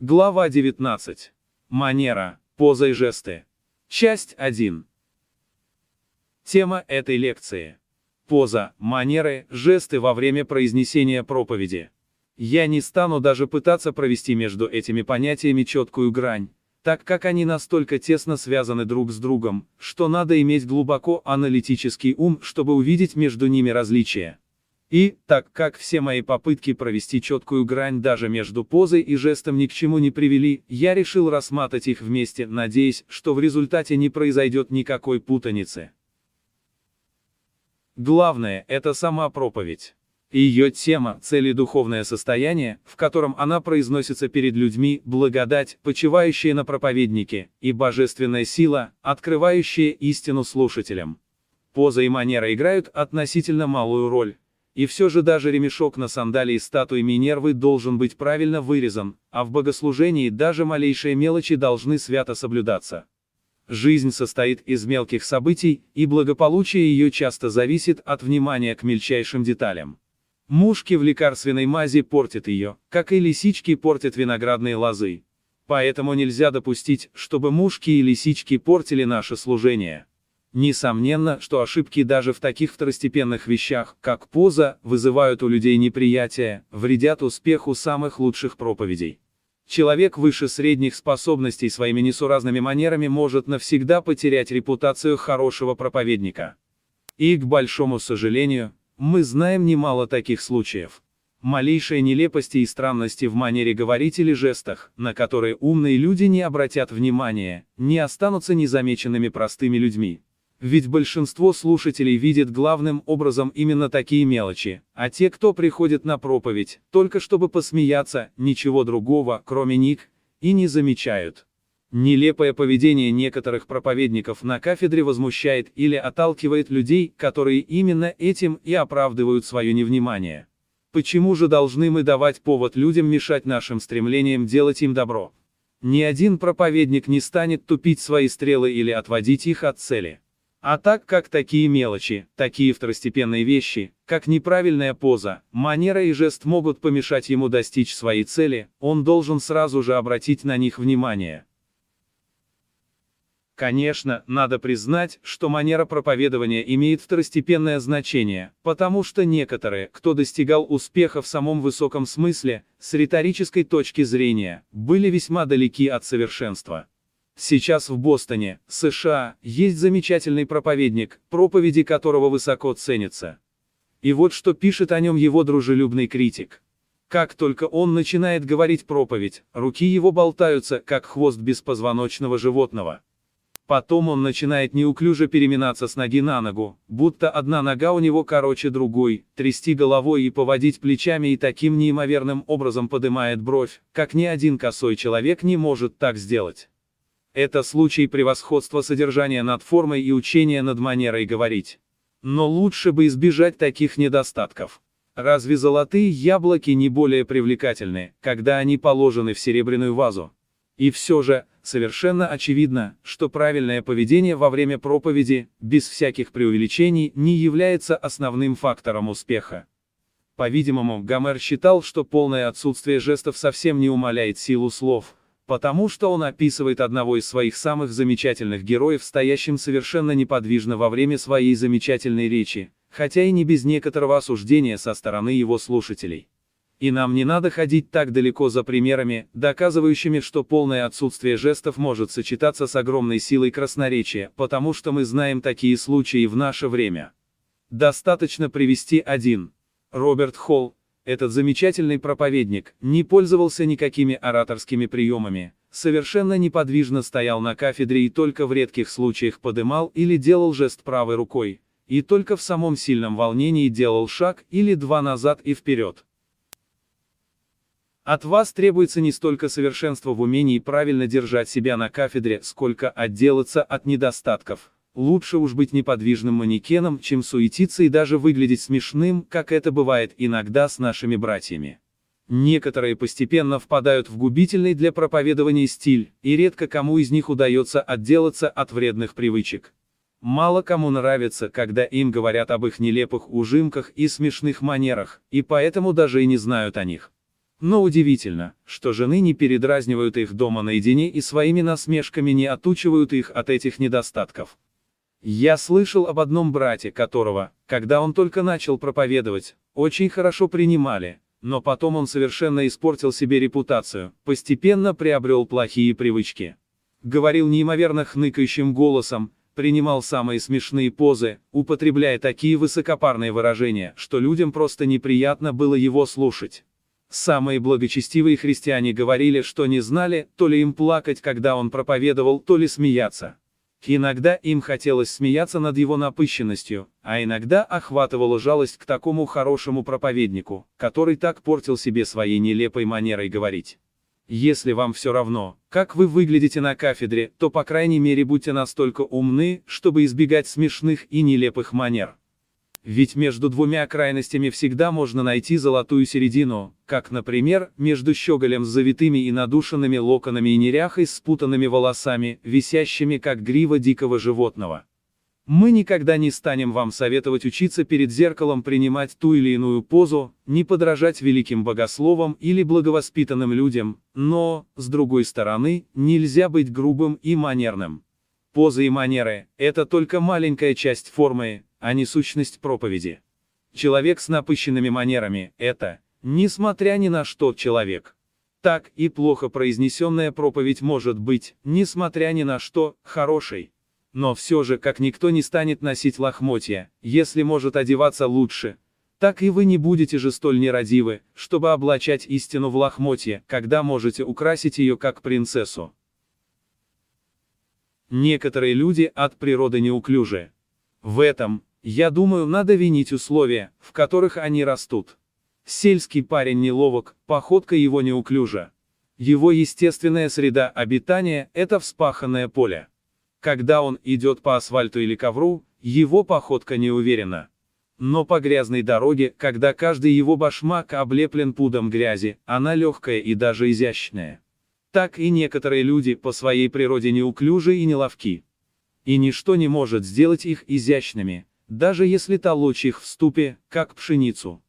Глава 19. Манера, поза и жесты. Часть 1. Тема этой лекции. Поза, манеры, жесты во время произнесения проповеди. Я не стану даже пытаться провести между этими понятиями четкую грань, так как они настолько тесно связаны друг с другом, что надо иметь глубоко аналитический ум, чтобы увидеть между ними различия. И, так как все мои попытки провести четкую грань даже между позой и жестом ни к чему не привели, я решил рассматривать их вместе, надеясь, что в результате не произойдет никакой путаницы. Главное – это сама проповедь. Ее тема – цели духовное состояние, в котором она произносится перед людьми, благодать, почивающая на проповеднике, и божественная сила, открывающая истину слушателям. Поза и манера играют относительно малую роль, и все же даже ремешок на сандалии статуи Минервы должен быть правильно вырезан, а в богослужении даже малейшие мелочи должны свято соблюдаться. Жизнь состоит из мелких событий, и благополучие ее часто зависит от внимания к мельчайшим деталям. Мушки в лекарственной мази портят ее, как и лисички портят виноградные лозы. Поэтому нельзя допустить, чтобы мушки и лисички портили наше служение. Несомненно, что ошибки даже в таких второстепенных вещах, как поза, вызывают у людей неприятие, вредят успеху самых лучших проповедей. Человек выше средних способностей своими несуразными манерами может навсегда потерять репутацию хорошего проповедника. И, к большому сожалению, мы знаем немало таких случаев. Малейшие нелепости и странности в манере говорить или жестах, на которые умные люди не обратят внимания, не останутся незамеченными простыми людьми. Ведь большинство слушателей видит главным образом именно такие мелочи, а те, кто приходит на проповедь, только чтобы посмеяться, ничего другого, кроме них, и не замечают. Нелепое поведение некоторых проповедников на кафедре возмущает или отталкивает людей, которые именно этим и оправдывают свое невнимание. Почему же должны мы давать повод людям мешать нашим стремлениям делать им добро? Ни один проповедник не станет тупить свои стрелы или отводить их от цели. А так как такие мелочи, такие второстепенные вещи, как неправильная поза, манера и жест могут помешать ему достичь своей цели, он должен сразу же обратить на них внимание. Конечно, надо признать, что манера проповедования имеет второстепенное значение, потому что некоторые, кто достигал успеха в самом высоком смысле, с риторической точки зрения, были весьма далеки от совершенства. Сейчас в Бостоне, США, есть замечательный проповедник, проповеди которого высоко ценятся. И вот что пишет о нем его дружелюбный критик. Как только он начинает говорить проповедь, руки его болтаются, как хвост беспозвоночного животного. Потом он начинает неуклюже переминаться с ноги на ногу, будто одна нога у него короче другой, трясти головой и поводить плечами и таким неимоверным образом подымает бровь, как ни один косой человек не может так сделать. Это случай превосходства содержания над формой и учения над манерой говорить. Но лучше бы избежать таких недостатков. Разве золотые яблоки не более привлекательны, когда они положены в серебряную вазу? И все же, совершенно очевидно, что правильное поведение во время проповеди, без всяких преувеличений, не является основным фактором успеха. По-видимому, Гомер считал, что полное отсутствие жестов совсем не умаляет силу слов, Потому что он описывает одного из своих самых замечательных героев, стоящим совершенно неподвижно во время своей замечательной речи, хотя и не без некоторого осуждения со стороны его слушателей. И нам не надо ходить так далеко за примерами, доказывающими, что полное отсутствие жестов может сочетаться с огромной силой красноречия, потому что мы знаем такие случаи в наше время. Достаточно привести один. Роберт Холл, этот замечательный проповедник не пользовался никакими ораторскими приемами, совершенно неподвижно стоял на кафедре и только в редких случаях подымал или делал жест правой рукой, и только в самом сильном волнении делал шаг или два назад и вперед. От вас требуется не столько совершенство в умении правильно держать себя на кафедре, сколько отделаться от недостатков, Лучше уж быть неподвижным манекеном, чем суетиться и даже выглядеть смешным, как это бывает иногда с нашими братьями. Некоторые постепенно впадают в губительный для проповедования стиль, и редко кому из них удается отделаться от вредных привычек. Мало кому нравится, когда им говорят об их нелепых ужимках и смешных манерах, и поэтому даже и не знают о них. Но удивительно, что жены не передразнивают их дома наедине и своими насмешками не отучивают их от этих недостатков. Я слышал об одном брате, которого, когда он только начал проповедовать, очень хорошо принимали, но потом он совершенно испортил себе репутацию, постепенно приобрел плохие привычки. Говорил неимоверно хныкающим голосом, принимал самые смешные позы, употребляя такие высокопарные выражения, что людям просто неприятно было его слушать. Самые благочестивые христиане говорили, что не знали, то ли им плакать, когда он проповедовал, то ли смеяться. Иногда им хотелось смеяться над его напыщенностью, а иногда охватывала жалость к такому хорошему проповеднику, который так портил себе своей нелепой манерой говорить. Если вам все равно, как вы выглядите на кафедре, то по крайней мере будьте настолько умны, чтобы избегать смешных и нелепых манер. Ведь между двумя крайностями всегда можно найти золотую середину, как, например, между щеголем с завитыми и надушенными локонами и неряхой с спутанными волосами, висящими как грива дикого животного. Мы никогда не станем вам советовать учиться перед зеркалом принимать ту или иную позу, не подражать великим богословам или благовоспитанным людям, но, с другой стороны, нельзя быть грубым и манерным. Позы и манеры – это только маленькая часть формы, а не сущность проповеди. Человек с напыщенными манерами – это, несмотря ни на что, человек. Так и плохо произнесенная проповедь может быть, несмотря ни на что, хорошей. Но все же, как никто не станет носить лохмотья, если может одеваться лучше, так и вы не будете же столь нерадивы, чтобы облачать истину в лохмотье, когда можете украсить ее как принцессу. Некоторые люди от природы неуклюжи. В этом, я думаю, надо винить условия, в которых они растут. Сельский парень неловок, походка его неуклюжа. Его естественная среда обитания – это вспаханное поле. Когда он идет по асфальту или ковру, его походка не уверена. Но по грязной дороге, когда каждый его башмак облеплен пудом грязи, она легкая и даже изящная. Так и некоторые люди по своей природе неуклюжи и неловки. И ничто не может сделать их изящными, даже если толочь их в ступе, как пшеницу.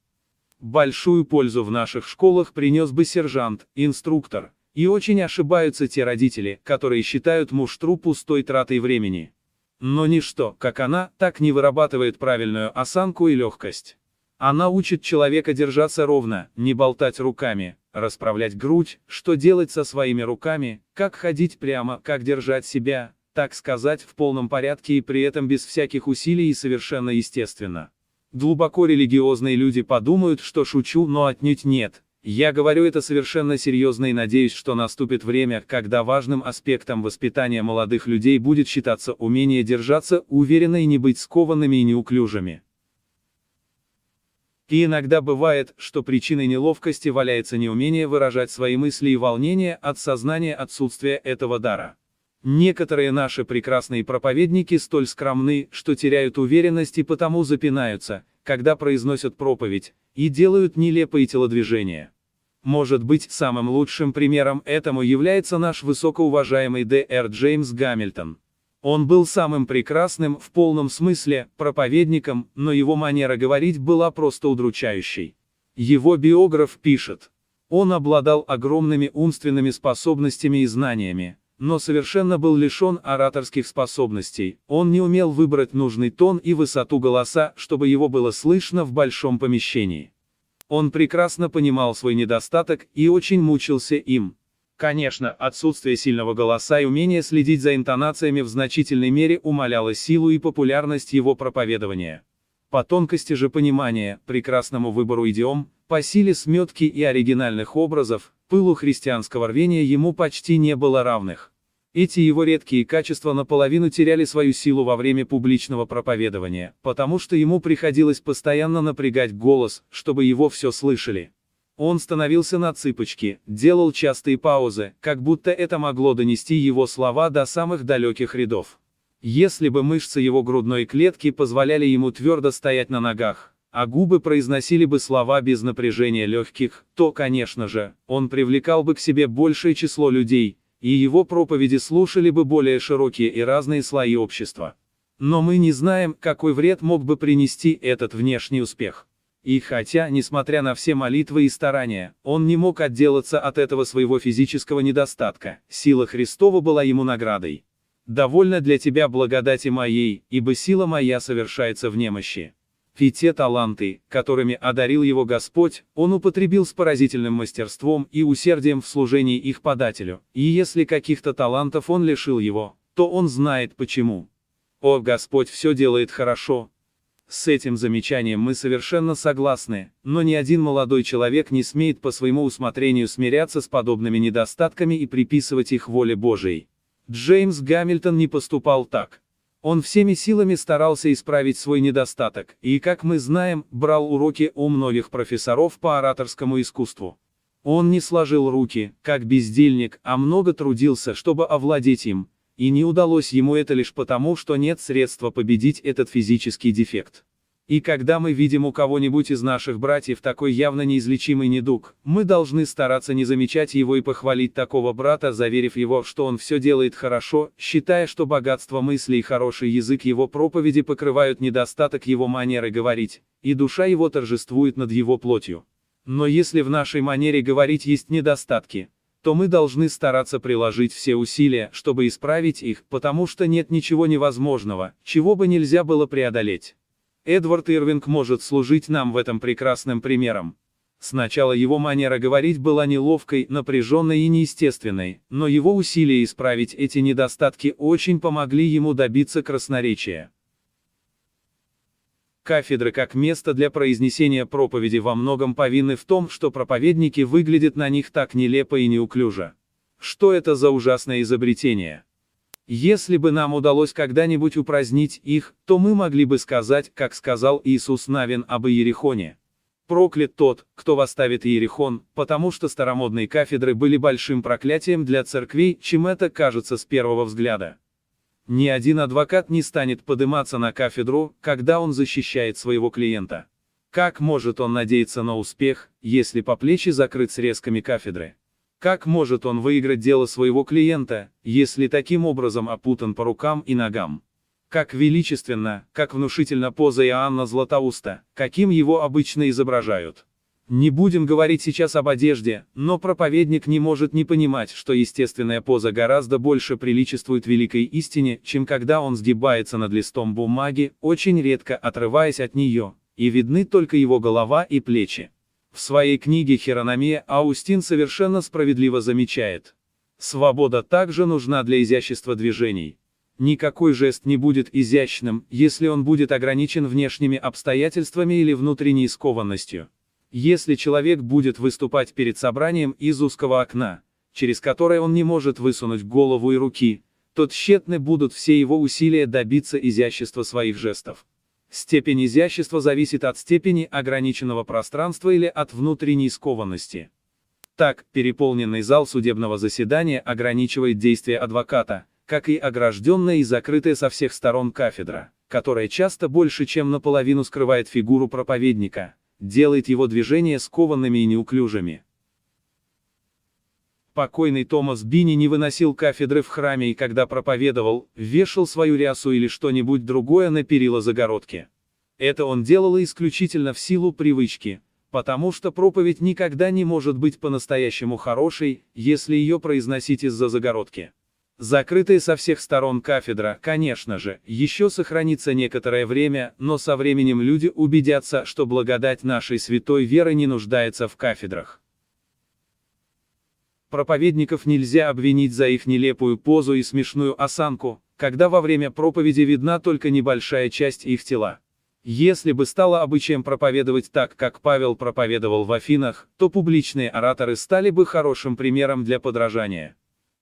Большую пользу в наших школах принес бы сержант, инструктор, и очень ошибаются те родители, которые считают муштру пустой тратой времени. Но ничто, как она, так не вырабатывает правильную осанку и легкость. Она учит человека держаться ровно, не болтать руками, расправлять грудь, что делать со своими руками, как ходить прямо, как держать себя, так сказать, в полном порядке и при этом без всяких усилий и совершенно естественно. Глубоко религиозные люди подумают, что шучу, но отнюдь нет. Я говорю это совершенно серьезно и надеюсь, что наступит время, когда важным аспектом воспитания молодых людей будет считаться умение держаться уверенно и не быть скованными и неуклюжими. И иногда бывает, что причиной неловкости валяется неумение выражать свои мысли и волнения от сознания отсутствия этого дара. Некоторые наши прекрасные проповедники столь скромны, что теряют уверенность и потому запинаются, когда произносят проповедь, и делают нелепые телодвижения. Может быть, самым лучшим примером этому является наш высокоуважаемый Д.Р. Джеймс Гамильтон. Он был самым прекрасным, в полном смысле, проповедником, но его манера говорить была просто удручающей. Его биограф пишет. Он обладал огромными умственными способностями и знаниями, но совершенно был лишен ораторских способностей, он не умел выбрать нужный тон и высоту голоса, чтобы его было слышно в большом помещении. Он прекрасно понимал свой недостаток и очень мучился им. Конечно, отсутствие сильного голоса и умение следить за интонациями в значительной мере умаляло силу и популярность его проповедования. По тонкости же понимания, прекрасному выбору идиом, по силе сметки и оригинальных образов, пылу христианского рвения ему почти не было равных. Эти его редкие качества наполовину теряли свою силу во время публичного проповедования, потому что ему приходилось постоянно напрягать голос, чтобы его все слышали. Он становился на цыпочки, делал частые паузы, как будто это могло донести его слова до самых далеких рядов. Если бы мышцы его грудной клетки позволяли ему твердо стоять на ногах, а губы произносили бы слова без напряжения легких, то, конечно же, он привлекал бы к себе большее число людей, и его проповеди слушали бы более широкие и разные слои общества. Но мы не знаем, какой вред мог бы принести этот внешний успех. И хотя, несмотря на все молитвы и старания, он не мог отделаться от этого своего физического недостатка, сила Христова была ему наградой. «Довольно для тебя благодати моей, ибо сила моя совершается в немощи». И те таланты, которыми одарил его Господь, он употребил с поразительным мастерством и усердием в служении их подателю, и если каких-то талантов он лишил его, то он знает почему. О, Господь все делает хорошо, с этим замечанием мы совершенно согласны, но ни один молодой человек не смеет по своему усмотрению смиряться с подобными недостатками и приписывать их воле Божией. Джеймс Гамильтон не поступал так. Он всеми силами старался исправить свой недостаток, и, как мы знаем, брал уроки у многих профессоров по ораторскому искусству. Он не сложил руки, как бездельник, а много трудился, чтобы овладеть им, и не удалось ему это лишь потому, что нет средства победить этот физический дефект. И когда мы видим у кого-нибудь из наших братьев такой явно неизлечимый недуг, мы должны стараться не замечать его и похвалить такого брата, заверив его, что он все делает хорошо, считая, что богатство мысли и хороший язык его проповеди покрывают недостаток его манеры говорить, и душа его торжествует над его плотью. Но если в нашей манере говорить есть недостатки, то мы должны стараться приложить все усилия, чтобы исправить их, потому что нет ничего невозможного, чего бы нельзя было преодолеть. Эдвард Ирвинг может служить нам в этом прекрасным примером. Сначала его манера говорить была неловкой, напряженной и неестественной, но его усилия исправить эти недостатки очень помогли ему добиться красноречия. Кафедры как место для произнесения проповеди во многом повинны в том, что проповедники выглядят на них так нелепо и неуклюже. Что это за ужасное изобретение? Если бы нам удалось когда-нибудь упразднить их, то мы могли бы сказать, как сказал Иисус Навин об Иерихоне. Проклят тот, кто восставит Иерихон, потому что старомодные кафедры были большим проклятием для церквей, чем это кажется с первого взгляда. Ни один адвокат не станет подниматься на кафедру, когда он защищает своего клиента. Как может он надеяться на успех, если по плечи закрыт срезками кафедры? Как может он выиграть дело своего клиента, если таким образом опутан по рукам и ногам? Как величественно, как внушительно поза Иоанна Златоуста, каким его обычно изображают. Не будем говорить сейчас об одежде, но проповедник не может не понимать, что естественная поза гораздо больше приличествует великой истине, чем когда он сгибается над листом бумаги, очень редко отрываясь от нее, и видны только его голова и плечи. В своей книге «Херономия» Аустин совершенно справедливо замечает. Свобода также нужна для изящества движений. Никакой жест не будет изящным, если он будет ограничен внешними обстоятельствами или внутренней скованностью. Если человек будет выступать перед собранием из узкого окна, через которое он не может высунуть голову и руки, то тщетны будут все его усилия добиться изящества своих жестов. Степень изящества зависит от степени ограниченного пространства или от внутренней скованности. Так, переполненный зал судебного заседания ограничивает действия адвоката, как и огражденная и закрытая со всех сторон кафедра, которая часто больше чем наполовину скрывает фигуру проповедника, делает его движения скованными и неуклюжими. Покойный Томас Бини не выносил кафедры в храме и когда проповедовал, вешал свою рясу или что-нибудь другое на перила загородки. Это он делал исключительно в силу привычки, потому что проповедь никогда не может быть по-настоящему хорошей, если ее произносить из-за загородки. Закрытая со всех сторон кафедра, конечно же, еще сохранится некоторое время, но со временем люди убедятся, что благодать нашей святой веры не нуждается в кафедрах. Проповедников нельзя обвинить за их нелепую позу и смешную осанку, когда во время проповеди видна только небольшая часть их тела. Если бы стало обычаем проповедовать так, как Павел проповедовал в Афинах, то публичные ораторы стали бы хорошим примером для подражания.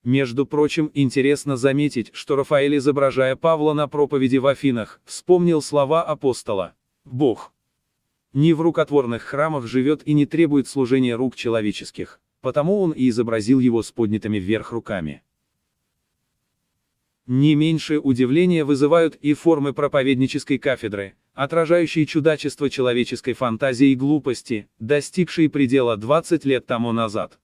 Между прочим, интересно заметить, что Рафаэль, изображая Павла на проповеди в Афинах, вспомнил слова апостола. Бог не в рукотворных храмах живет и не требует служения рук человеческих, потому он и изобразил его с поднятыми вверх руками. Не меньшее удивление вызывают и формы проповеднической кафедры, отражающие чудачество человеческой фантазии и глупости, достигшие предела 20 лет тому назад.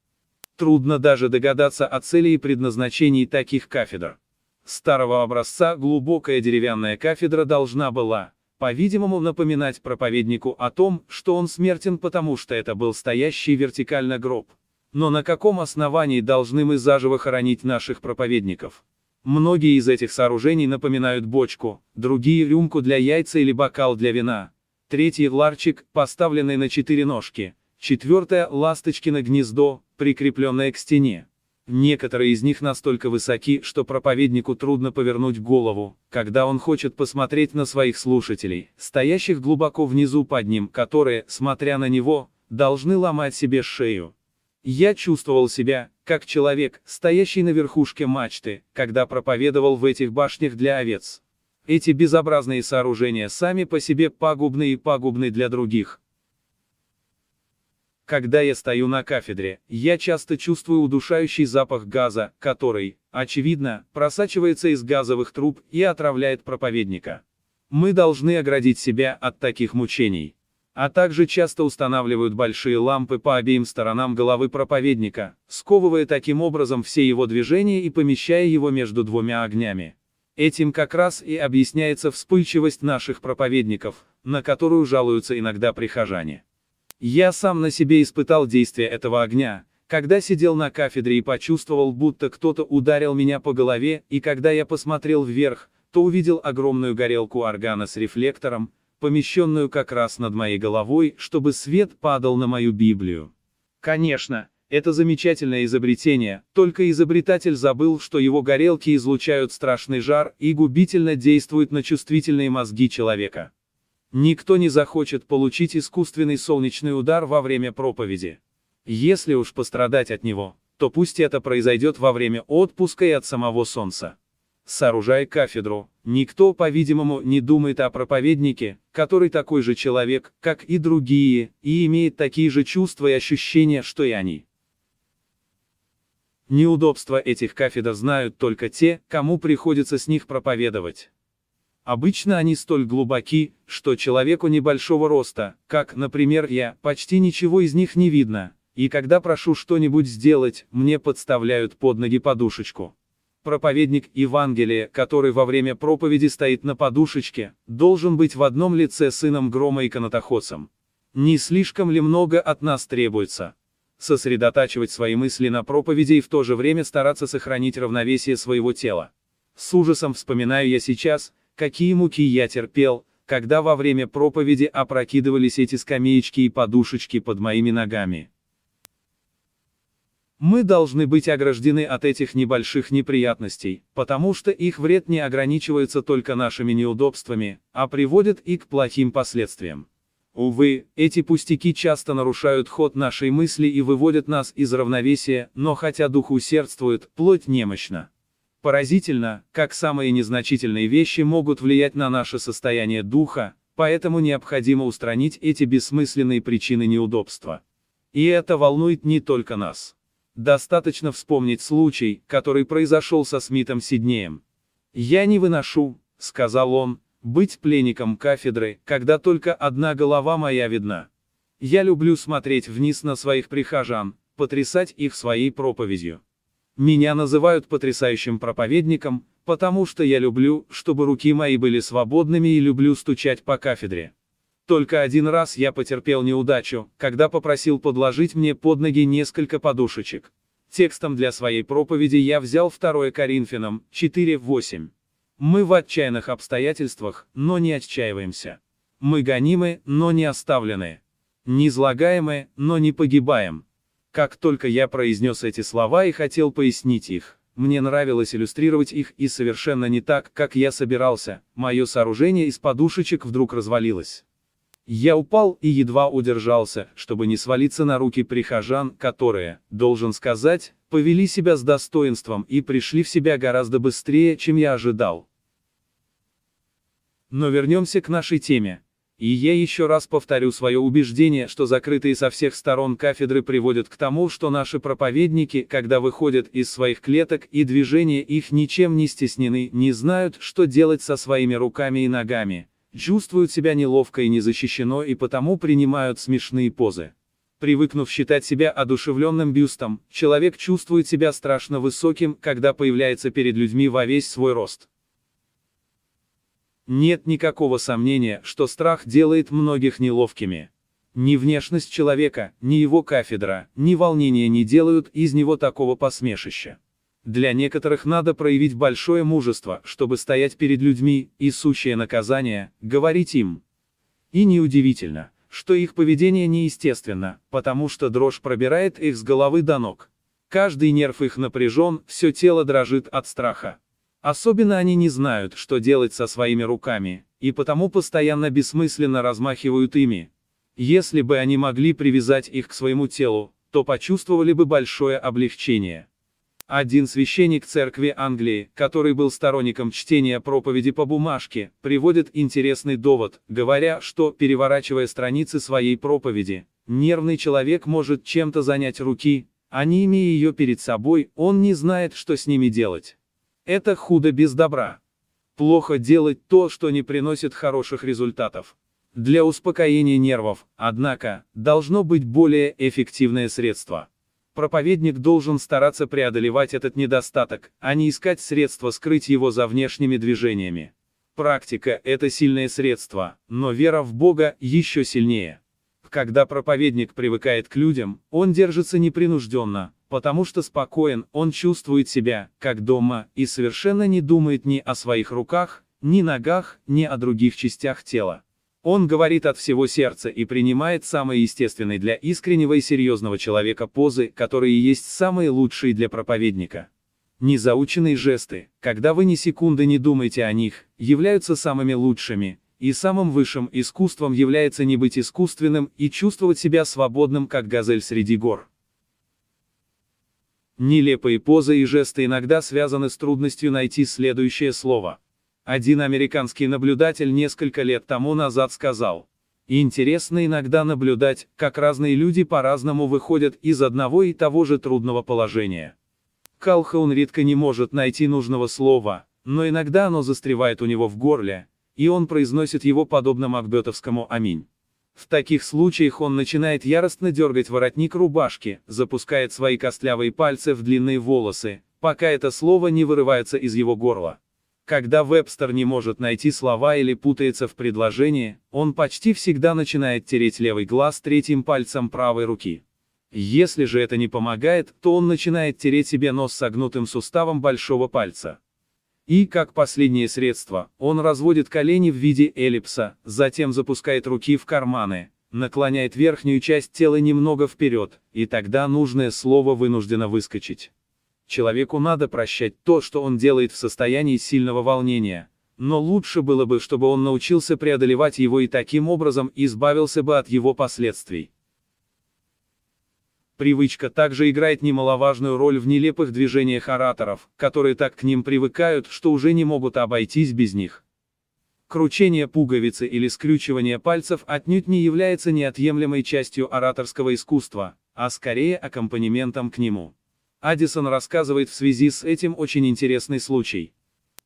Трудно даже догадаться о цели и предназначении таких кафедр. Старого образца глубокая деревянная кафедра должна была, по-видимому напоминать проповеднику о том, что он смертен потому что это был стоящий вертикально гроб. Но на каком основании должны мы заживо хоронить наших проповедников? Многие из этих сооружений напоминают бочку, другие – рюмку для яйца или бокал для вина. Третий – ларчик, поставленный на четыре ножки. Четвертое – ласточкино гнездо, прикрепленное к стене. Некоторые из них настолько высоки, что проповеднику трудно повернуть голову, когда он хочет посмотреть на своих слушателей, стоящих глубоко внизу под ним, которые, смотря на него, должны ломать себе шею. Я чувствовал себя, как человек, стоящий на верхушке мачты, когда проповедовал в этих башнях для овец. Эти безобразные сооружения сами по себе пагубны и пагубны для других. Когда я стою на кафедре, я часто чувствую удушающий запах газа, который, очевидно, просачивается из газовых труб и отравляет проповедника. Мы должны оградить себя от таких мучений а также часто устанавливают большие лампы по обеим сторонам головы проповедника, сковывая таким образом все его движения и помещая его между двумя огнями. Этим как раз и объясняется вспыльчивость наших проповедников, на которую жалуются иногда прихожане. Я сам на себе испытал действие этого огня, когда сидел на кафедре и почувствовал, будто кто-то ударил меня по голове, и когда я посмотрел вверх, то увидел огромную горелку органа с рефлектором, помещенную как раз над моей головой, чтобы свет падал на мою Библию. Конечно, это замечательное изобретение, только изобретатель забыл, что его горелки излучают страшный жар и губительно действуют на чувствительные мозги человека. Никто не захочет получить искусственный солнечный удар во время проповеди. Если уж пострадать от него, то пусть это произойдет во время отпуска и от самого солнца сооружая кафедру, никто, по-видимому, не думает о проповеднике, который такой же человек, как и другие, и имеет такие же чувства и ощущения, что и они. Неудобства этих кафедр знают только те, кому приходится с них проповедовать. Обычно они столь глубоки, что человеку небольшого роста, как, например, я, почти ничего из них не видно, и когда прошу что-нибудь сделать, мне подставляют под ноги подушечку. Проповедник Евангелия, который во время проповеди стоит на подушечке, должен быть в одном лице сыном грома и канатоходцем. Не слишком ли много от нас требуется? Сосредотачивать свои мысли на проповеди и в то же время стараться сохранить равновесие своего тела. С ужасом вспоминаю я сейчас, какие муки я терпел, когда во время проповеди опрокидывались эти скамеечки и подушечки под моими ногами. Мы должны быть ограждены от этих небольших неприятностей, потому что их вред не ограничивается только нашими неудобствами, а приводит и к плохим последствиям. Увы, эти пустяки часто нарушают ход нашей мысли и выводят нас из равновесия, но хотя дух усердствует, плоть немощна. Поразительно, как самые незначительные вещи могут влиять на наше состояние духа, поэтому необходимо устранить эти бессмысленные причины неудобства. И это волнует не только нас. Достаточно вспомнить случай, который произошел со Смитом Сиднеем. «Я не выношу», — сказал он, — «быть пленником кафедры, когда только одна голова моя видна. Я люблю смотреть вниз на своих прихожан, потрясать их своей проповедью. Меня называют потрясающим проповедником, потому что я люблю, чтобы руки мои были свободными и люблю стучать по кафедре. Только один раз я потерпел неудачу, когда попросил подложить мне под ноги несколько подушечек. Текстом для своей проповеди я взял 2 Коринфянам 4.8. Мы в отчаянных обстоятельствах, но не отчаиваемся. Мы гонимы, но не оставлены. Не излагаемы, но не погибаем. Как только я произнес эти слова и хотел пояснить их, мне нравилось иллюстрировать их и совершенно не так, как я собирался, мое сооружение из подушечек вдруг развалилось. Я упал и едва удержался, чтобы не свалиться на руки прихожан, которые, должен сказать, повели себя с достоинством и пришли в себя гораздо быстрее, чем я ожидал. Но вернемся к нашей теме. И я еще раз повторю свое убеждение, что закрытые со всех сторон кафедры приводят к тому, что наши проповедники, когда выходят из своих клеток и движения их ничем не стеснены, не знают, что делать со своими руками и ногами, чувствуют себя неловко и незащищено и потому принимают смешные позы. Привыкнув считать себя одушевленным бюстом, человек чувствует себя страшно высоким, когда появляется перед людьми во весь свой рост. Нет никакого сомнения, что страх делает многих неловкими. Ни внешность человека, ни его кафедра, ни волнение не делают из него такого посмешища. Для некоторых надо проявить большое мужество, чтобы стоять перед людьми, и сущее наказание, говорить им. И неудивительно, что их поведение неестественно, потому что дрожь пробирает их с головы до ног. Каждый нерв их напряжен, все тело дрожит от страха. Особенно они не знают, что делать со своими руками, и потому постоянно бессмысленно размахивают ими. Если бы они могли привязать их к своему телу, то почувствовали бы большое облегчение. Один священник церкви Англии, который был сторонником чтения проповеди по бумажке, приводит интересный довод, говоря, что, переворачивая страницы своей проповеди, нервный человек может чем-то занять руки, а не имея ее перед собой, он не знает, что с ними делать. Это худо без добра. Плохо делать то, что не приносит хороших результатов. Для успокоения нервов, однако, должно быть более эффективное средство. Проповедник должен стараться преодолевать этот недостаток, а не искать средства скрыть его за внешними движениями. Практика – это сильное средство, но вера в Бога еще сильнее. Когда проповедник привыкает к людям, он держится непринужденно, потому что спокоен, он чувствует себя, как дома, и совершенно не думает ни о своих руках, ни ногах, ни о других частях тела. Он говорит от всего сердца и принимает самые естественные для искреннего и серьезного человека позы, которые есть самые лучшие для проповедника. Незаученные жесты, когда вы ни секунды не думаете о них, являются самыми лучшими, и самым высшим искусством является не быть искусственным и чувствовать себя свободным, как газель среди гор. Нелепые позы и жесты иногда связаны с трудностью найти следующее слово. Один американский наблюдатель несколько лет тому назад сказал. Интересно иногда наблюдать, как разные люди по-разному выходят из одного и того же трудного положения. Калхаун редко не может найти нужного слова, но иногда оно застревает у него в горле, и он произносит его подобно макбетовскому «Аминь». В таких случаях он начинает яростно дергать воротник рубашки, запускает свои костлявые пальцы в длинные волосы, пока это слово не вырывается из его горла. Когда Вебстер не может найти слова или путается в предложении, он почти всегда начинает тереть левый глаз третьим пальцем правой руки. Если же это не помогает, то он начинает тереть себе нос согнутым суставом большого пальца. И, как последнее средство, он разводит колени в виде эллипса, затем запускает руки в карманы, наклоняет верхнюю часть тела немного вперед, и тогда нужное слово вынуждено выскочить. Человеку надо прощать то, что он делает в состоянии сильного волнения, но лучше было бы, чтобы он научился преодолевать его и таким образом избавился бы от его последствий. Привычка также играет немаловажную роль в нелепых движениях ораторов, которые так к ним привыкают, что уже не могут обойтись без них. Кручение пуговицы или скрючивание пальцев отнюдь не является неотъемлемой частью ораторского искусства, а скорее аккомпанементом к нему. Адисон рассказывает в связи с этим очень интересный случай.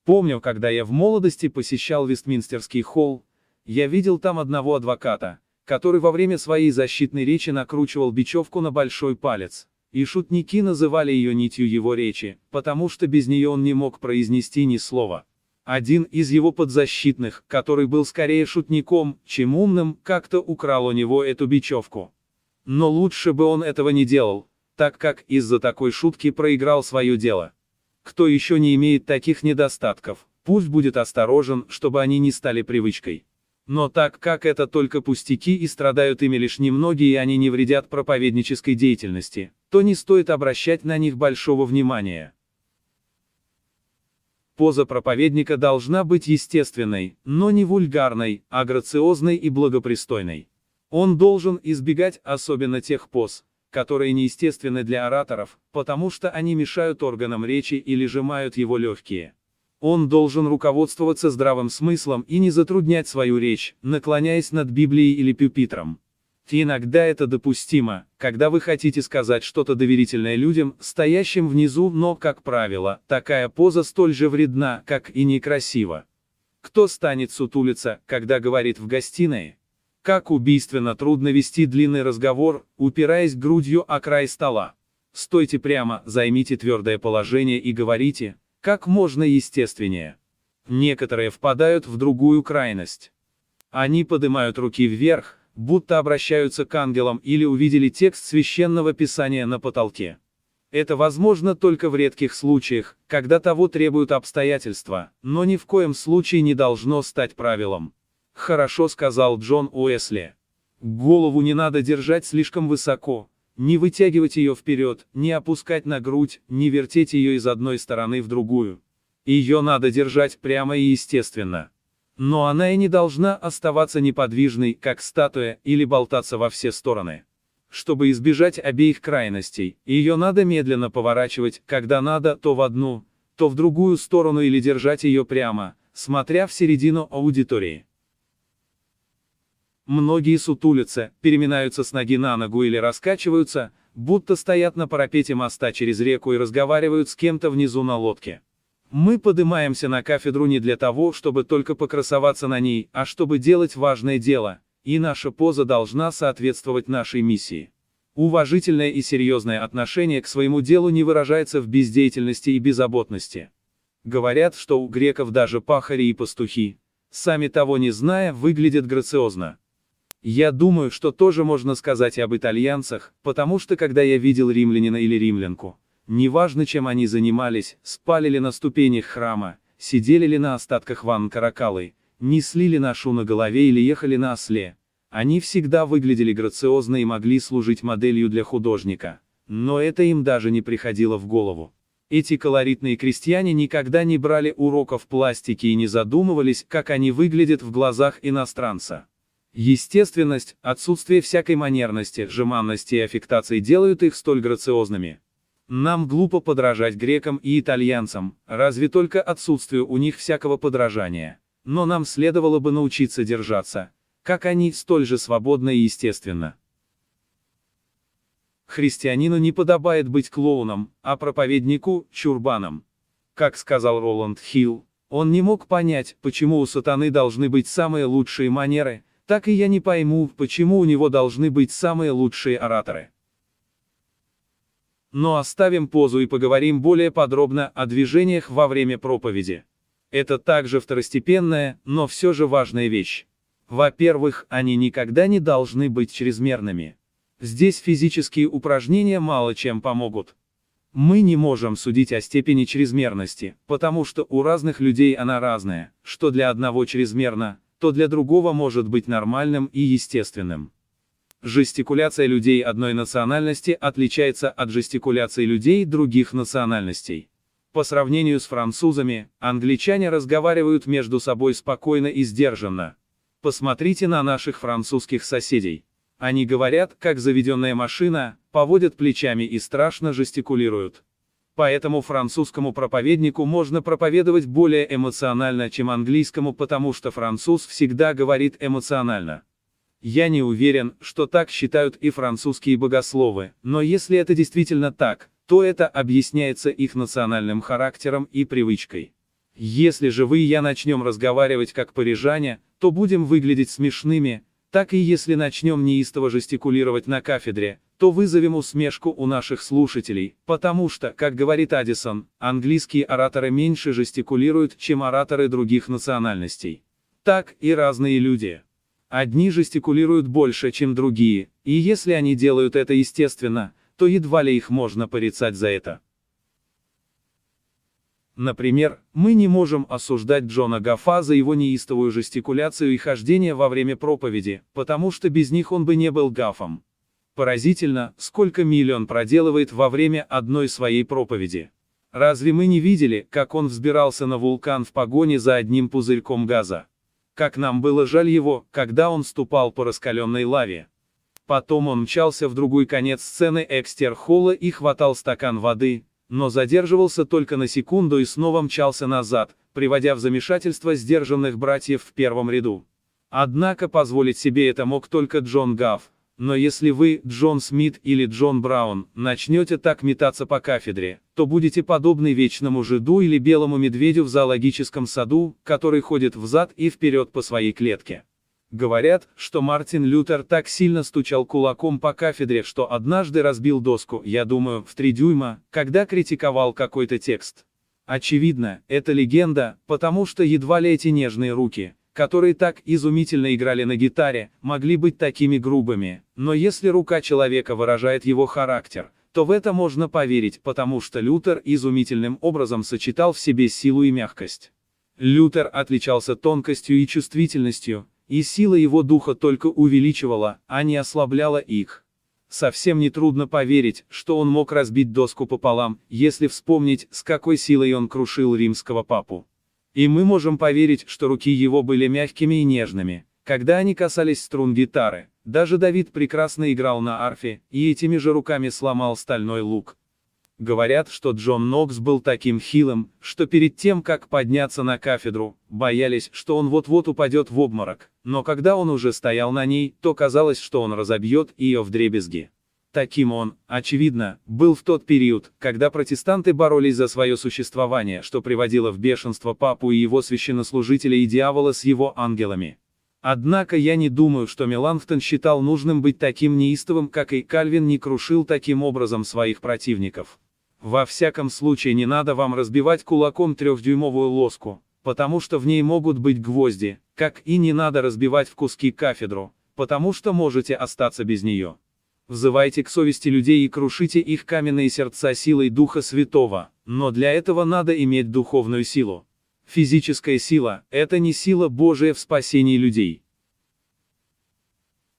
Помню, когда я в молодости посещал Вестминстерский холл, я видел там одного адвоката, который во время своей защитной речи накручивал бечевку на большой палец. И шутники называли ее нитью его речи, потому что без нее он не мог произнести ни слова. Один из его подзащитных, который был скорее шутником, чем умным, как-то украл у него эту бечевку. Но лучше бы он этого не делал, так как из-за такой шутки проиграл свое дело. Кто еще не имеет таких недостатков, пусть будет осторожен, чтобы они не стали привычкой. Но так как это только пустяки и страдают ими лишь немногие и они не вредят проповеднической деятельности, то не стоит обращать на них большого внимания. Поза проповедника должна быть естественной, но не вульгарной, а грациозной и благопристойной. Он должен избегать особенно тех поз, которые неестественны для ораторов, потому что они мешают органам речи или сжимают его легкие. Он должен руководствоваться здравым смыслом и не затруднять свою речь, наклоняясь над Библией или пюпитром. Иногда это допустимо, когда вы хотите сказать что-то доверительное людям, стоящим внизу, но, как правило, такая поза столь же вредна, как и некрасива. Кто станет сутулиться, когда говорит в гостиной? Как убийственно трудно вести длинный разговор, упираясь грудью о край стола. Стойте прямо, займите твердое положение и говорите, как можно естественнее. Некоторые впадают в другую крайность. Они поднимают руки вверх, будто обращаются к ангелам или увидели текст священного писания на потолке. Это возможно только в редких случаях, когда того требуют обстоятельства, но ни в коем случае не должно стать правилом. Хорошо сказал Джон Уэсли. Голову не надо держать слишком высоко, не вытягивать ее вперед, не опускать на грудь, не вертеть ее из одной стороны в другую. Ее надо держать прямо и естественно. Но она и не должна оставаться неподвижной, как статуя, или болтаться во все стороны. Чтобы избежать обеих крайностей, ее надо медленно поворачивать, когда надо, то в одну, то в другую сторону или держать ее прямо, смотря в середину аудитории. Многие сутулятся, переминаются с ноги на ногу или раскачиваются, будто стоят на парапете моста через реку и разговаривают с кем-то внизу на лодке. Мы поднимаемся на кафедру не для того, чтобы только покрасоваться на ней, а чтобы делать важное дело, и наша поза должна соответствовать нашей миссии. Уважительное и серьезное отношение к своему делу не выражается в бездеятельности и беззаботности. Говорят, что у греков даже пахари и пастухи, сами того не зная, выглядят грациозно. Я думаю, что тоже можно сказать и об итальянцах, потому что когда я видел римлянина или римлянку, неважно чем они занимались, спали ли на ступенях храма, сидели ли на остатках ванн каракалы, несли ли ношу на голове или ехали на осле, они всегда выглядели грациозно и могли служить моделью для художника. Но это им даже не приходило в голову. Эти колоритные крестьяне никогда не брали уроков пластики и не задумывались, как они выглядят в глазах иностранца. Естественность, отсутствие всякой манерности, жеманности и аффектации делают их столь грациозными. Нам глупо подражать грекам и итальянцам, разве только отсутствию у них всякого подражания. Но нам следовало бы научиться держаться, как они, столь же свободно и естественно. Христианину не подобает быть клоуном, а проповеднику – чурбаном. Как сказал Роланд Хилл, он не мог понять, почему у сатаны должны быть самые лучшие манеры, так и я не пойму, почему у него должны быть самые лучшие ораторы. Но оставим позу и поговорим более подробно о движениях во время проповеди. Это также второстепенная, но все же важная вещь. Во-первых, они никогда не должны быть чрезмерными. Здесь физические упражнения мало чем помогут. Мы не можем судить о степени чрезмерности, потому что у разных людей она разная, что для одного чрезмерно, то для другого может быть нормальным и естественным. Жестикуляция людей одной национальности отличается от жестикуляции людей других национальностей. По сравнению с французами, англичане разговаривают между собой спокойно и сдержанно. Посмотрите на наших французских соседей. Они говорят, как заведенная машина, поводят плечами и страшно жестикулируют. Поэтому французскому проповеднику можно проповедовать более эмоционально, чем английскому, потому что француз всегда говорит эмоционально. Я не уверен, что так считают и французские богословы, но если это действительно так, то это объясняется их национальным характером и привычкой. Если же вы и я начнем разговаривать как парижане, то будем выглядеть смешными, так и если начнем неистово жестикулировать на кафедре, то вызовем усмешку у наших слушателей, потому что, как говорит Адисон, английские ораторы меньше жестикулируют, чем ораторы других национальностей. Так и разные люди. Одни жестикулируют больше, чем другие, и если они делают это естественно, то едва ли их можно порицать за это. Например, мы не можем осуждать Джона Гафа за его неистовую жестикуляцию и хождение во время проповеди, потому что без них он бы не был Гафом. Поразительно, сколько миль он проделывает во время одной своей проповеди. Разве мы не видели, как он взбирался на вулкан в погоне за одним пузырьком газа? Как нам было жаль его, когда он ступал по раскаленной лаве. Потом он мчался в другой конец сцены экстер-холла и хватал стакан воды, но задерживался только на секунду и снова мчался назад, приводя в замешательство сдержанных братьев в первом ряду. Однако позволить себе это мог только Джон Гафф, но если вы, Джон Смит или Джон Браун, начнете так метаться по кафедре, то будете подобны вечному жиду или белому медведю в зоологическом саду, который ходит взад и вперед по своей клетке. Говорят, что Мартин Лютер так сильно стучал кулаком по кафедре, что однажды разбил доску, я думаю, в три дюйма, когда критиковал какой-то текст. Очевидно, это легенда, потому что едва ли эти нежные руки, которые так изумительно играли на гитаре, могли быть такими грубыми, но если рука человека выражает его характер, то в это можно поверить, потому что Лютер изумительным образом сочетал в себе силу и мягкость. Лютер отличался тонкостью и чувствительностью, и сила его духа только увеличивала, а не ослабляла их. Совсем не трудно поверить, что он мог разбить доску пополам, если вспомнить, с какой силой он крушил римского папу. И мы можем поверить, что руки его были мягкими и нежными, когда они касались струн гитары. Даже Давид прекрасно играл на арфе, и этими же руками сломал стальной лук. Говорят, что Джон Нокс был таким хилым, что перед тем, как подняться на кафедру, боялись, что он вот-вот упадет в обморок, но когда он уже стоял на ней, то казалось, что он разобьет ее в дребезги. Таким он, очевидно, был в тот период, когда протестанты боролись за свое существование, что приводило в бешенство папу и его священнослужителя и дьявола с его ангелами. Однако я не думаю, что Меланхтон считал нужным быть таким неистовым, как и Кальвин не крушил таким образом своих противников. Во всяком случае не надо вам разбивать кулаком трехдюймовую лоску, потому что в ней могут быть гвозди, как и не надо разбивать в куски кафедру, потому что можете остаться без нее. Взывайте к совести людей и крушите их каменные сердца силой Духа Святого, но для этого надо иметь духовную силу. Физическая сила – это не сила Божия в спасении людей.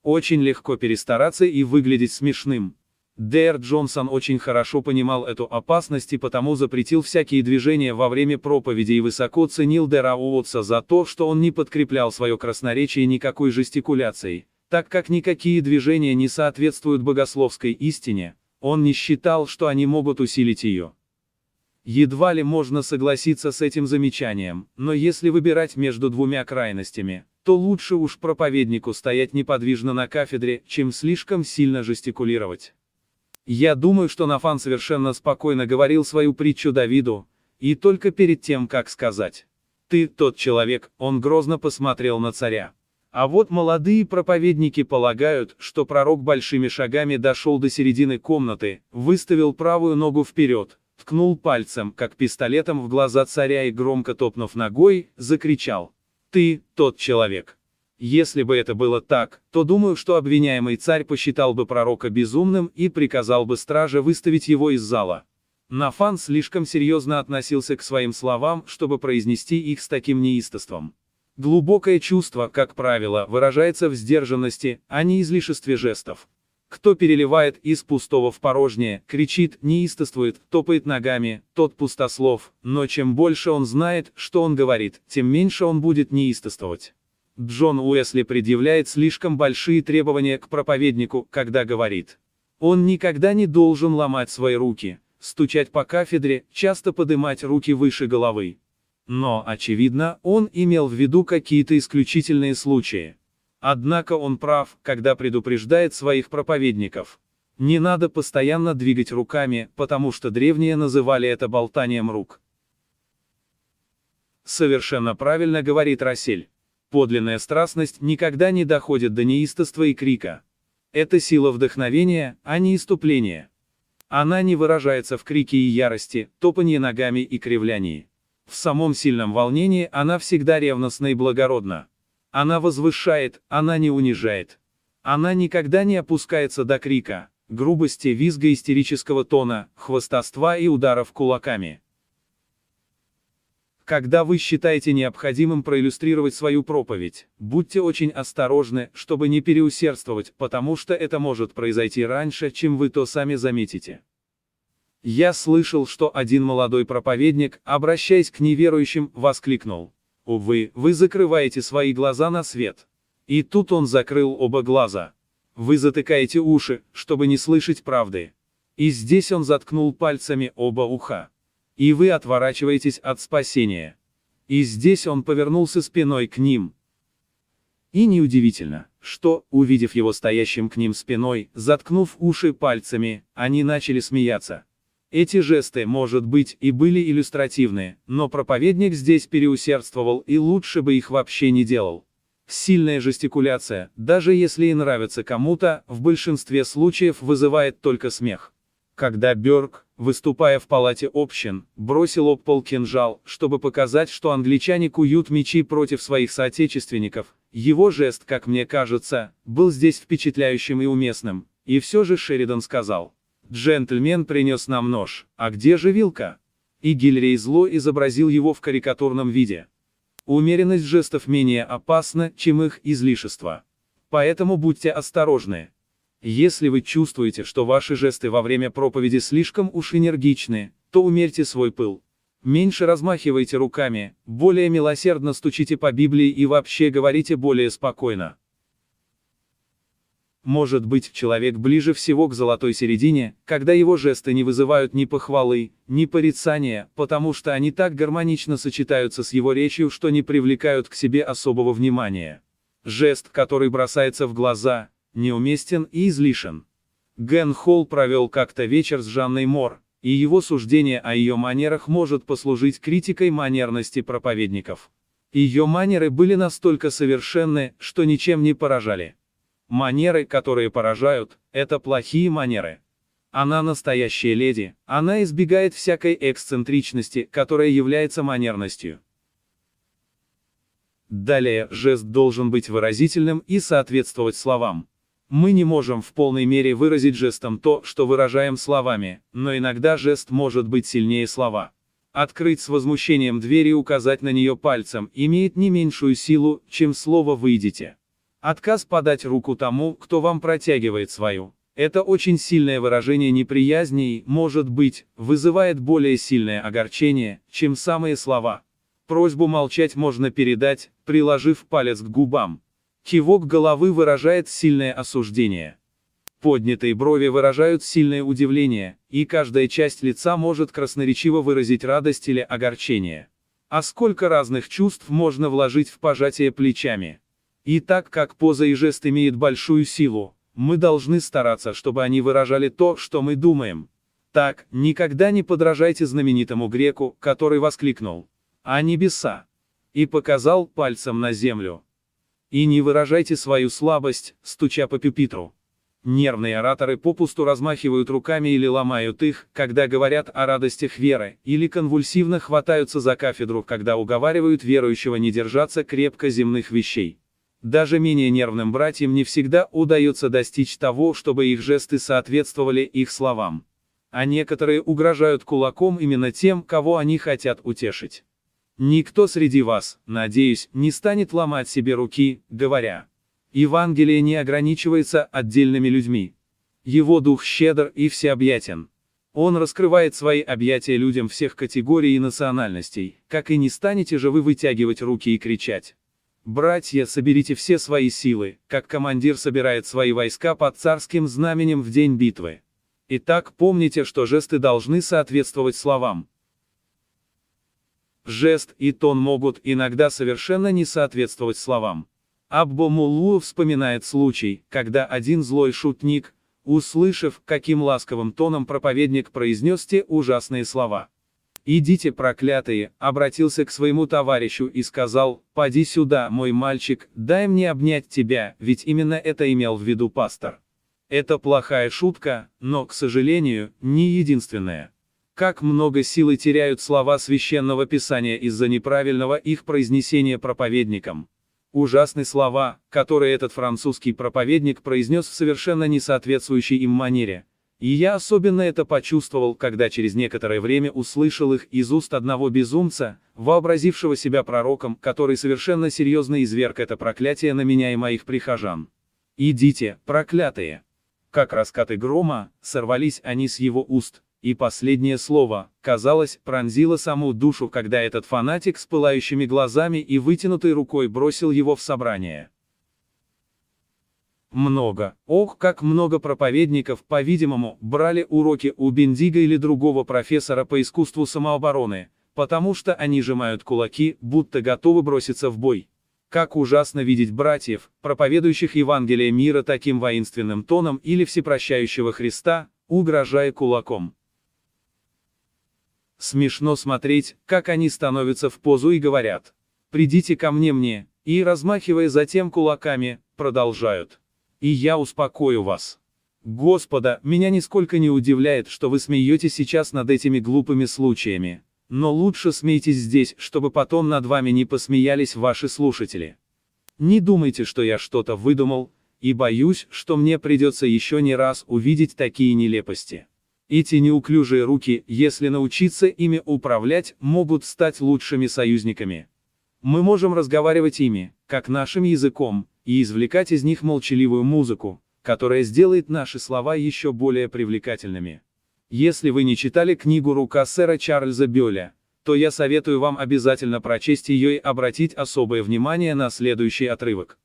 Очень легко перестараться и выглядеть смешным. Дэр Джонсон очень хорошо понимал эту опасность и потому запретил всякие движения во время проповеди и высоко ценил Дэра Уотса за то, что он не подкреплял свое красноречие никакой жестикуляцией. Так как никакие движения не соответствуют богословской истине, он не считал, что они могут усилить ее. Едва ли можно согласиться с этим замечанием, но если выбирать между двумя крайностями, то лучше уж проповеднику стоять неподвижно на кафедре, чем слишком сильно жестикулировать. Я думаю, что Нафан совершенно спокойно говорил свою притчу Давиду, и только перед тем, как сказать «Ты тот человек», он грозно посмотрел на царя. А вот молодые проповедники полагают, что пророк большими шагами дошел до середины комнаты, выставил правую ногу вперед, ткнул пальцем, как пистолетом в глаза царя и громко топнув ногой, закричал. «Ты, тот человек». Если бы это было так, то думаю, что обвиняемый царь посчитал бы пророка безумным и приказал бы страже выставить его из зала. Нафан слишком серьезно относился к своим словам, чтобы произнести их с таким неистовством. Глубокое чувство, как правило, выражается в сдержанности, а не излишестве жестов. Кто переливает из пустого в порожнее, кричит, неистовствует, топает ногами, тот пустослов, но чем больше он знает, что он говорит, тем меньше он будет неистовствовать. Джон Уэсли предъявляет слишком большие требования к проповеднику, когда говорит. Он никогда не должен ломать свои руки, стучать по кафедре, часто подымать руки выше головы. Но, очевидно, он имел в виду какие-то исключительные случаи. Однако он прав, когда предупреждает своих проповедников. Не надо постоянно двигать руками, потому что древние называли это болтанием рук. Совершенно правильно говорит Рассель. Подлинная страстность никогда не доходит до неистовства и крика. Это сила вдохновения, а не иступления. Она не выражается в крике и ярости, топанье ногами и кривлянии. В самом сильном волнении она всегда ревностна и благородна. Она возвышает, она не унижает. Она никогда не опускается до крика, грубости, визга истерического тона, хвостовства и ударов кулаками. Когда вы считаете необходимым проиллюстрировать свою проповедь, будьте очень осторожны, чтобы не переусердствовать, потому что это может произойти раньше, чем вы то сами заметите. Я слышал, что один молодой проповедник, обращаясь к неверующим, воскликнул. Увы, вы закрываете свои глаза на свет. И тут он закрыл оба глаза. Вы затыкаете уши, чтобы не слышать правды. И здесь он заткнул пальцами оба уха. И вы отворачиваетесь от спасения. И здесь он повернулся спиной к ним. И неудивительно, что, увидев его стоящим к ним спиной, заткнув уши пальцами, они начали смеяться. Эти жесты, может быть, и были иллюстративны, но проповедник здесь переусердствовал и лучше бы их вообще не делал. Сильная жестикуляция, даже если и нравится кому-то, в большинстве случаев вызывает только смех. Когда Бёрк, выступая в палате общин, бросил об пол кинжал, чтобы показать, что англичане куют мечи против своих соотечественников, его жест, как мне кажется, был здесь впечатляющим и уместным, и все же Шеридан сказал. Джентльмен принес нам нож, а где же вилка? И Гильрей зло изобразил его в карикатурном виде. Умеренность жестов менее опасна, чем их излишество. Поэтому будьте осторожны. Если вы чувствуете, что ваши жесты во время проповеди слишком уж энергичны, то умерьте свой пыл. Меньше размахивайте руками, более милосердно стучите по Библии и вообще говорите более спокойно. Может быть, человек ближе всего к золотой середине, когда его жесты не вызывают ни похвалы, ни порицания, потому что они так гармонично сочетаются с его речью, что не привлекают к себе особого внимания. Жест, который бросается в глаза, неуместен и излишен. Ген Холл провел как-то вечер с Жанной Мор, и его суждение о ее манерах может послужить критикой манерности проповедников. Ее манеры были настолько совершенны, что ничем не поражали. Манеры, которые поражают, это плохие манеры. Она настоящая леди, она избегает всякой эксцентричности, которая является манерностью. Далее, жест должен быть выразительным и соответствовать словам. Мы не можем в полной мере выразить жестом то, что выражаем словами, но иногда жест может быть сильнее слова. Открыть с возмущением дверь и указать на нее пальцем имеет не меньшую силу, чем слово «выйдите». Отказ подать руку тому, кто вам протягивает свою. Это очень сильное выражение неприязни и, может быть, вызывает более сильное огорчение, чем самые слова. Просьбу молчать можно передать, приложив палец к губам. Кивок головы выражает сильное осуждение. Поднятые брови выражают сильное удивление, и каждая часть лица может красноречиво выразить радость или огорчение. А сколько разных чувств можно вложить в пожатие плечами? И так как поза и жест имеют большую силу, мы должны стараться, чтобы они выражали то, что мы думаем. Так, никогда не подражайте знаменитому греку, который воскликнул «А небеса!» и показал пальцем на землю. И не выражайте свою слабость, стуча по пюпитру. Нервные ораторы попусту размахивают руками или ломают их, когда говорят о радостях веры, или конвульсивно хватаются за кафедру, когда уговаривают верующего не держаться крепко земных вещей. Даже менее нервным братьям не всегда удается достичь того, чтобы их жесты соответствовали их словам. А некоторые угрожают кулаком именно тем, кого они хотят утешить. Никто среди вас, надеюсь, не станет ломать себе руки, говоря. Евангелие не ограничивается отдельными людьми. Его дух щедр и всеобъятен. Он раскрывает свои объятия людям всех категорий и национальностей, как и не станете же вы вытягивать руки и кричать. Братья, соберите все свои силы, как командир собирает свои войска под царским знаменем в день битвы. Итак, помните, что жесты должны соответствовать словам. Жест и тон могут иногда совершенно не соответствовать словам. Аббо Муллу вспоминает случай, когда один злой шутник, услышав, каким ласковым тоном проповедник произнес те ужасные слова. «Идите, проклятые», обратился к своему товарищу и сказал, «Поди сюда, мой мальчик, дай мне обнять тебя, ведь именно это имел в виду пастор». Это плохая шутка, но, к сожалению, не единственная. Как много силы теряют слова священного писания из-за неправильного их произнесения проповедником. Ужасные слова, которые этот французский проповедник произнес в совершенно несоответствующей им манере. И я особенно это почувствовал, когда через некоторое время услышал их из уст одного безумца, вообразившего себя пророком, который совершенно серьезно изверг это проклятие на меня и моих прихожан. «Идите, проклятые!» Как раскаты грома, сорвались они с его уст, и последнее слово, казалось, пронзило саму душу, когда этот фанатик с пылающими глазами и вытянутой рукой бросил его в собрание. Много, ох, как много проповедников, по-видимому, брали уроки у Бендига или другого профессора по искусству самообороны, потому что они сжимают кулаки, будто готовы броситься в бой. Как ужасно видеть братьев, проповедующих Евангелие мира таким воинственным тоном или всепрощающего Христа, угрожая кулаком. Смешно смотреть, как они становятся в позу и говорят. «Придите ко мне мне», и, размахивая затем кулаками, продолжают. «И я успокою вас». Господа, меня нисколько не удивляет, что вы смеетесь сейчас над этими глупыми случаями. Но лучше смейтесь здесь, чтобы потом над вами не посмеялись ваши слушатели. Не думайте, что я что-то выдумал, и боюсь, что мне придется еще не раз увидеть такие нелепости. Эти неуклюжие руки, если научиться ими управлять, могут стать лучшими союзниками. Мы можем разговаривать ими, как нашим языком, и извлекать из них молчаливую музыку, которая сделает наши слова еще более привлекательными. Если вы не читали книгу «Рука сэра Чарльза Бёля», то я советую вам обязательно прочесть ее и обратить особое внимание на следующий отрывок.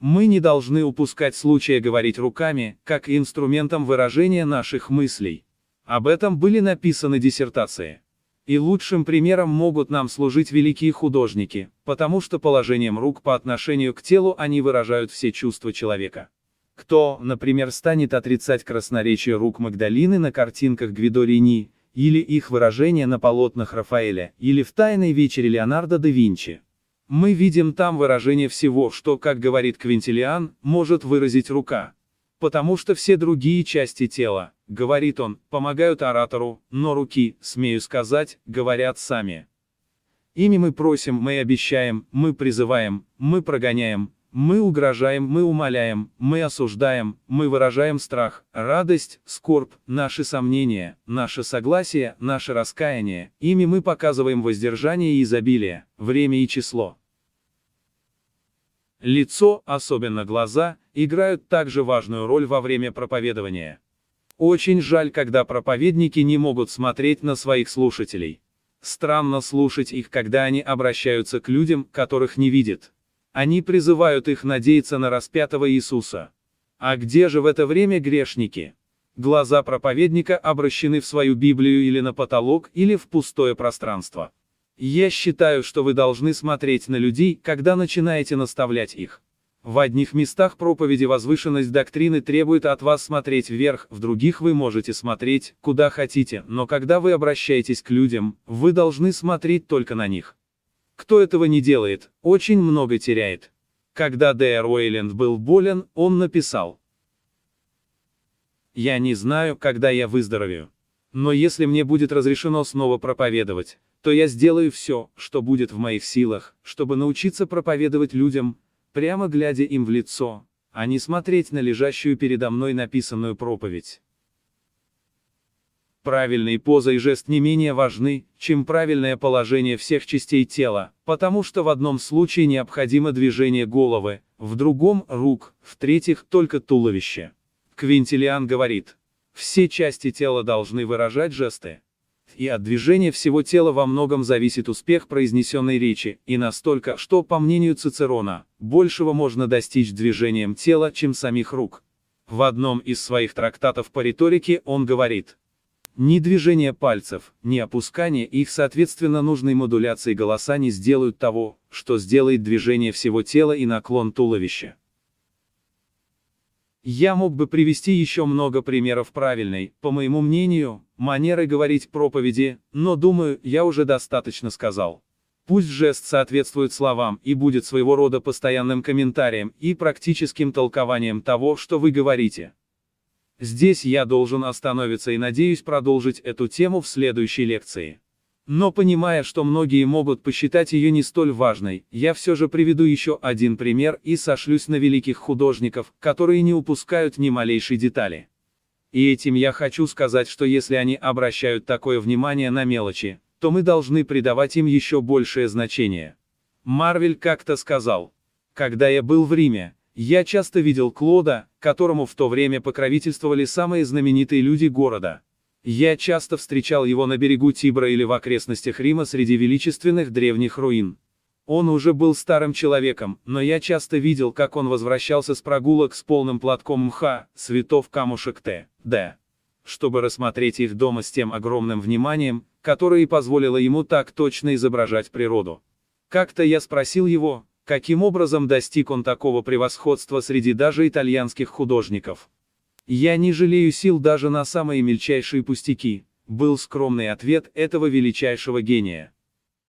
Мы не должны упускать случая говорить руками, как инструментом выражения наших мыслей. Об этом были написаны диссертации. И лучшим примером могут нам служить великие художники, потому что положением рук по отношению к телу они выражают все чувства человека. Кто, например, станет отрицать красноречие рук Магдалины на картинках Гвидо или их выражение на полотнах Рафаэля, или в «Тайной вечере» Леонардо да Винчи? Мы видим там выражение всего, что, как говорит Квинтилиан, может выразить рука. Потому что все другие части тела, говорит он, помогают оратору, но руки, смею сказать, говорят сами. Ими мы просим, мы обещаем, мы призываем, мы прогоняем, мы угрожаем, мы умоляем, мы осуждаем, мы выражаем страх, радость, скорбь, наши сомнения, наше согласие, наше раскаяние, ими мы показываем воздержание и изобилие, время и число. Лицо, особенно глаза, играют также важную роль во время проповедования. Очень жаль, когда проповедники не могут смотреть на своих слушателей. Странно слушать их, когда они обращаются к людям, которых не видят. Они призывают их надеяться на распятого Иисуса. А где же в это время грешники? Глаза проповедника обращены в свою Библию или на потолок, или в пустое пространство. Я считаю, что вы должны смотреть на людей, когда начинаете наставлять их. В одних местах проповеди возвышенность доктрины требует от вас смотреть вверх, в других вы можете смотреть, куда хотите, но когда вы обращаетесь к людям, вы должны смотреть только на них. Кто этого не делает, очень много теряет. Когда Д.Р. Уэйленд был болен, он написал. «Я не знаю, когда я выздоровею. Но если мне будет разрешено снова проповедовать, то я сделаю все, что будет в моих силах, чтобы научиться проповедовать людям, прямо глядя им в лицо, а не смотреть на лежащую передо мной написанную проповедь. Правильные поза и жест не менее важны, чем правильное положение всех частей тела, потому что в одном случае необходимо движение головы, в другом – рук, в-третьих – только туловище. Квинтилиан говорит, все части тела должны выражать жесты. И от движения всего тела во многом зависит успех произнесенной речи, и настолько, что, по мнению Цицерона, большего можно достичь движением тела, чем самих рук. В одном из своих трактатов по риторике он говорит, ни движение пальцев, ни опускание их соответственно нужной модуляции голоса не сделают того, что сделает движение всего тела и наклон туловища. Я мог бы привести еще много примеров правильной, по моему мнению, манеры говорить проповеди, но думаю, я уже достаточно сказал. Пусть жест соответствует словам и будет своего рода постоянным комментарием и практическим толкованием того, что вы говорите. Здесь я должен остановиться и надеюсь продолжить эту тему в следующей лекции. Но понимая, что многие могут посчитать ее не столь важной, я все же приведу еще один пример и сошлюсь на великих художников, которые не упускают ни малейшей детали. И этим я хочу сказать, что если они обращают такое внимание на мелочи, то мы должны придавать им еще большее значение. Марвель как-то сказал, когда я был в Риме, я часто видел Клода, которому в то время покровительствовали самые знаменитые люди города. Я часто встречал его на берегу Тибра или в окрестностях Рима среди величественных древних руин. Он уже был старым человеком, но я часто видел, как он возвращался с прогулок с полным платком мха, цветов камушек Т. Д. Чтобы рассмотреть их дома с тем огромным вниманием, которое и позволило ему так точно изображать природу. Как-то я спросил его, Каким образом достиг он такого превосходства среди даже итальянских художников? «Я не жалею сил даже на самые мельчайшие пустяки», был скромный ответ этого величайшего гения.